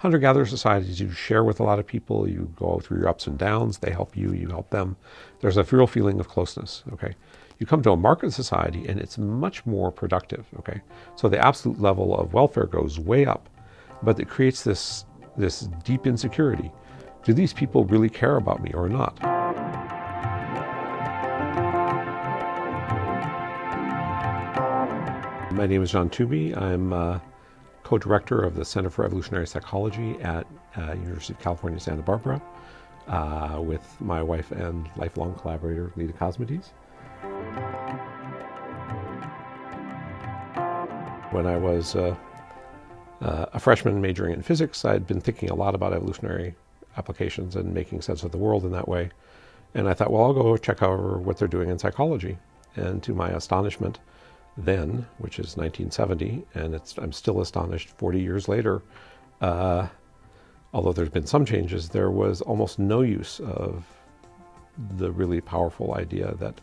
hunter gatherer societies, you share with a lot of people, you go through your ups and downs, they help you, you help them. There's a real feeling of closeness, okay? You come to a market society and it's much more productive, okay? So the absolute level of welfare goes way up, but it creates this, this deep insecurity. Do these people really care about me or not? My name is John Tooby. I'm uh, co-director of the Center for Evolutionary Psychology at uh, University of California, Santa Barbara, uh, with my wife and lifelong collaborator, Leda Cosmides. When I was uh, uh, a freshman majoring in physics, I'd been thinking a lot about evolutionary applications and making sense of the world in that way. And I thought, well, I'll go check out what they're doing in psychology. And to my astonishment, then, which is 1970, and I'm still astonished 40 years later, uh, although there's been some changes, there was almost no use of the really powerful idea that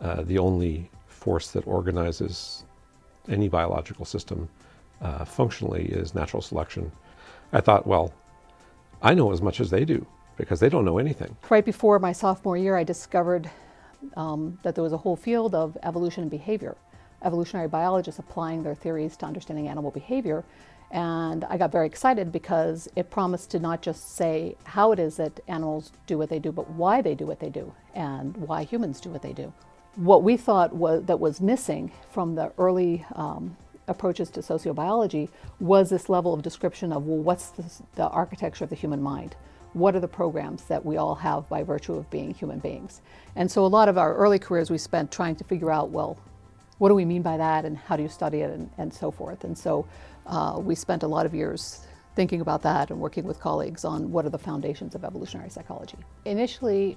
uh, the only force that organizes any biological system uh, functionally is natural selection. I thought, well, I know as much as they do because they don't know anything. Right before my sophomore year, I discovered um, that there was a whole field of evolution and behavior evolutionary biologists applying their theories to understanding animal behavior. And I got very excited because it promised to not just say how it is that animals do what they do, but why they do what they do and why humans do what they do. What we thought was, that was missing from the early um, approaches to sociobiology was this level of description of, well, what's the, the architecture of the human mind? What are the programs that we all have by virtue of being human beings? And so a lot of our early careers we spent trying to figure out, well, what do we mean by that and how do you study it and, and so forth. And so uh, we spent a lot of years thinking about that and working with colleagues on what are the foundations of evolutionary psychology. Initially,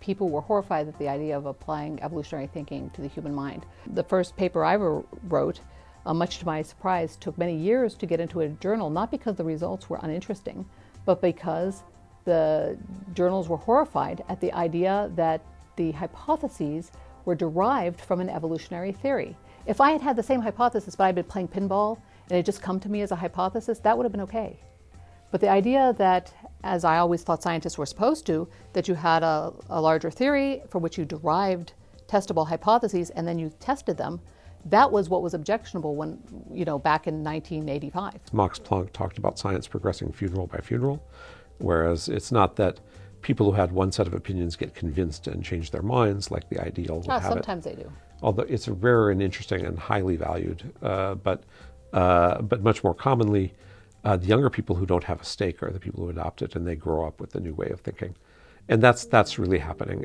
people were horrified at the idea of applying evolutionary thinking to the human mind. The first paper I ever wrote, uh, much to my surprise, took many years to get into a journal, not because the results were uninteresting, but because the journals were horrified at the idea that the hypotheses were derived from an evolutionary theory. If I had had the same hypothesis, but I'd been playing pinball and it had just come to me as a hypothesis, that would have been okay. But the idea that, as I always thought scientists were supposed to, that you had a, a larger theory from which you derived testable hypotheses and then you tested them, that was what was objectionable when, you know, back in 1985. Max Planck talked about science progressing funeral by funeral, whereas it's not that people who had one set of opinions get convinced and change their minds, like the ideal would oh, have sometimes it. they do. Although it's rare and interesting and highly valued, uh, but uh, but much more commonly, uh, the younger people who don't have a stake are the people who adopt it and they grow up with the new way of thinking, and that's that's really happening.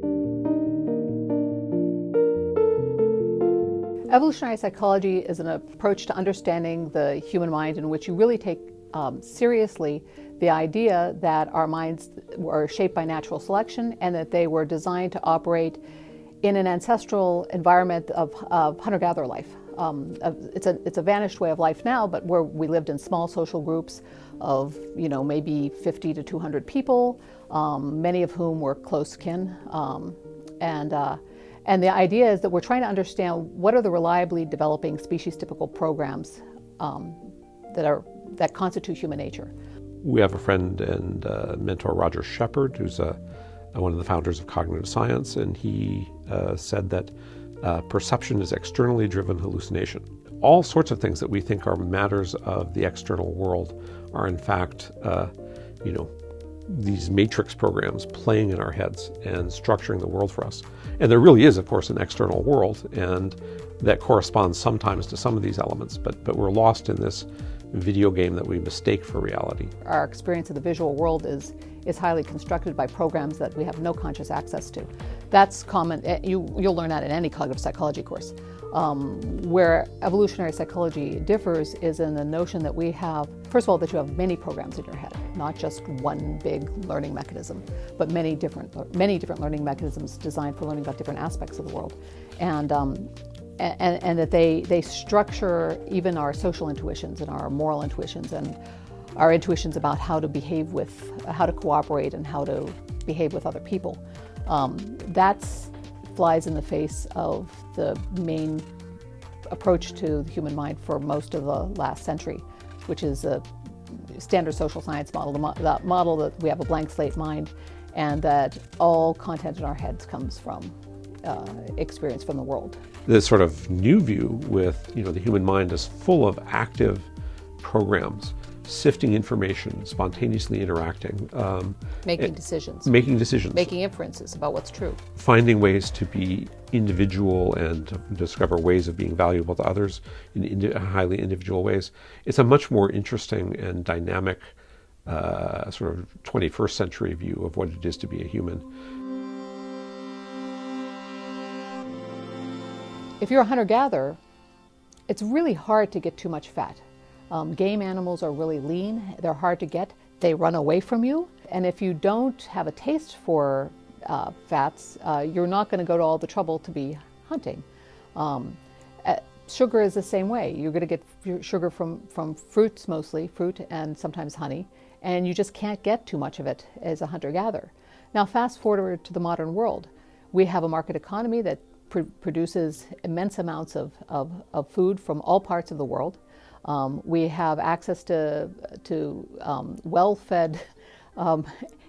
Evolutionary psychology is an approach to understanding the human mind in which you really take um, seriously the idea that our minds were shaped by natural selection and that they were designed to operate in an ancestral environment of, of hunter-gatherer life. Um, it's, a, it's a vanished way of life now, but where we lived in small social groups of, you know, maybe 50 to 200 people, um, many of whom were close kin. Um, and, uh, and the idea is that we're trying to understand what are the reliably developing species-typical programs um, that, are, that constitute human nature we have a friend and uh, mentor, Roger Shepard, who's a, one of the founders of cognitive science, and he uh, said that uh, perception is externally driven hallucination. All sorts of things that we think are matters of the external world are, in fact, uh, you know, these matrix programs playing in our heads and structuring the world for us. And there really is, of course, an external world, and that corresponds sometimes to some of these elements, but, but we're lost in this video game that we mistake for reality. Our experience of the visual world is, is highly constructed by programs that we have no conscious access to. That's common, eh, you, you'll learn that in any cognitive psychology course. Um, where evolutionary psychology differs is in the notion that we have, first of all, that you have many programs in your head, not just one big learning mechanism, but many different, many different learning mechanisms designed for learning about different aspects of the world. And um, and, and, that they, they structure even our social intuitions and our moral intuitions and our intuitions about how to behave with, how to cooperate and how to behave with other people. Um, that flies in the face of the main approach to the human mind for most of the last century, which is a standard social science model, the, mo- the model that we have a blank slate mind, and that all content in our heads comes from uh, experience from the world. The sort of new view with you know the human mind is full of active programs sifting information, spontaneously interacting, um, making decisions, making decisions, making inferences about what's true, finding ways to be individual and to discover ways of being valuable to others in indi- highly individual ways. It's a much more interesting and dynamic uh, sort of 21st century view of what it is to be a human. If you're a hunter gatherer, it's really hard to get too much fat. Um, game animals are really lean, they're hard to get, they run away from you. And if you don't have a taste for uh, fats, uh, you're not going to go to all the trouble to be hunting. Um, uh, sugar is the same way. You're going to get sugar from, from fruits mostly, fruit and sometimes honey, and you just can't get too much of it as a hunter gatherer. Now, fast forward to the modern world. We have a market economy that pr- produces immense amounts of, of, of food from all parts of the world. Um, we have access to, to um, well fed um,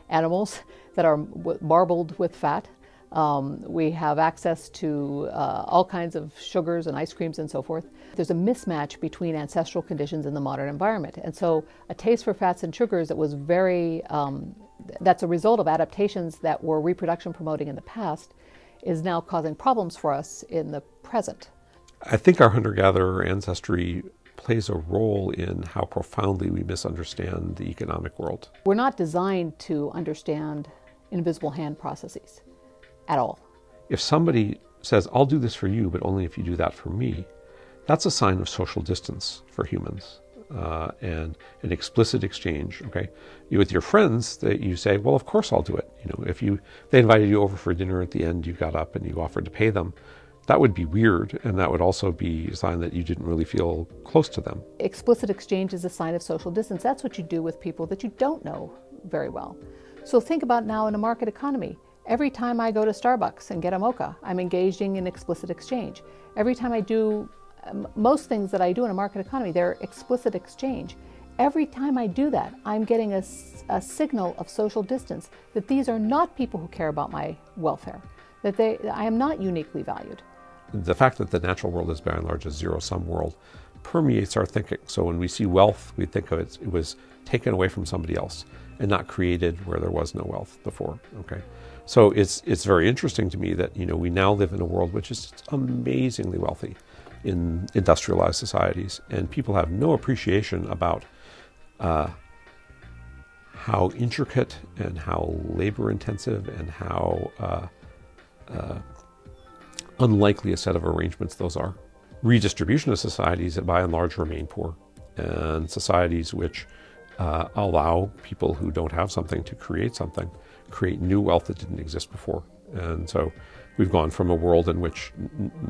animals that are marbled with fat. Um, we have access to uh, all kinds of sugars and ice creams and so forth. There's a mismatch between ancestral conditions and the modern environment. And so, a taste for fats and sugars that was very, um, that's a result of adaptations that were reproduction promoting in the past, is now causing problems for us in the present. I think our hunter gatherer ancestry plays a role in how profoundly we misunderstand the economic world. We're not designed to understand invisible hand processes at all. If somebody says, I'll do this for you, but only if you do that for me, that's a sign of social distance for humans. Uh, and an explicit exchange. Okay, you with your friends that you say, well, of course I'll do it. You know, if you they invited you over for dinner at the end, you got up and you offered to pay them that would be weird, and that would also be a sign that you didn't really feel close to them. Explicit exchange is a sign of social distance. That's what you do with people that you don't know very well. So think about now in a market economy. Every time I go to Starbucks and get a mocha, I'm engaging in explicit exchange. Every time I do Um, most things that I do in a market economy, they're explicit exchange. Every time I do that, I'm getting a, a signal of social distance that these are not people who care about my welfare, that they, I am not uniquely valued the fact that the natural world is by and large a zero sum world permeates our thinking. So when we see wealth, we think of it, it was taken away from somebody else and not created where there was no wealth before. Okay. So it's it's very interesting to me that you know we now live in a world which is amazingly wealthy in industrialized societies, and people have no appreciation about uh, how intricate and how labor intensive and how uh, uh, unlikely a set of arrangements those are. Redistribution of societies that by and large remain poor, and societies which uh, allow people who don't have something to create something, create new wealth that didn't exist before. And so we've gone from a world in which,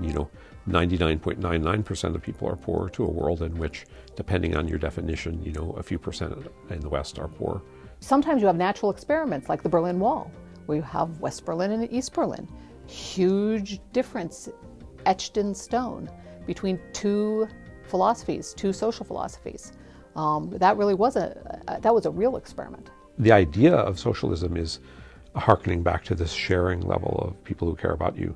you know, 99.99% of people are poor to a world in which, depending on your definition, you know, a few percent in the West are poor. Sometimes you have natural experiments like the Berlin Wall, where you have West Berlin and East Berlin huge difference etched in stone between two philosophies, two social philosophies. Um, that really was a, a, that was a real experiment. The idea of socialism is harkening back to this sharing level of people who care about you,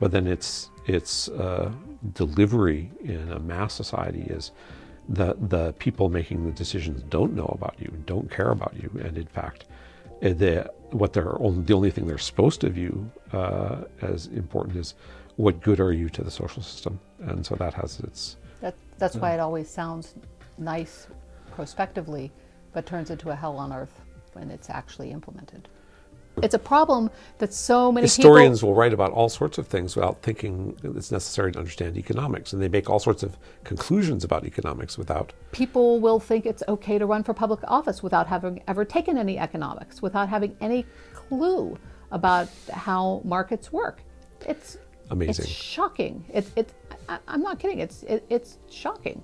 but then its its uh, delivery in a mass society is the the people making the decisions don't know about you, don't care about you, and in fact, the what they're only, the only thing they're supposed to view uh, as important is what good are you to the social system, and so that has its. That, that's why it always sounds nice prospectively, but turns into a hell on earth when it's actually implemented. It's a problem that so many historians people... will write about all sorts of things without thinking it's necessary to understand economics, and they make all sorts of conclusions about economics without. People will think it's okay to run for public office without having ever taken any economics, without having any clue about how markets work. It's amazing. It's shocking. It, it, I, am not kidding. It's it, it's shocking.